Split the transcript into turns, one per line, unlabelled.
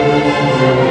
Música